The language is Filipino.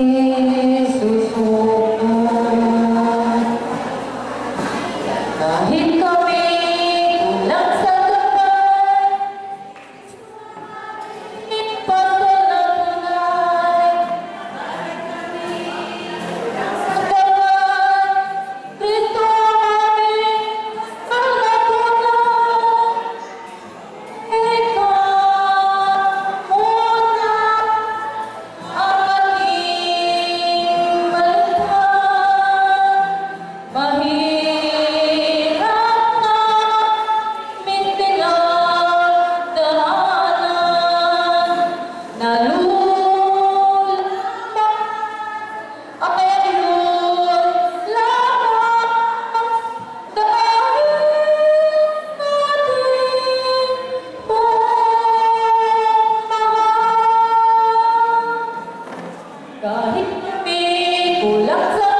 Isus ko oh, Kahit kami có hít mê của lớp rơi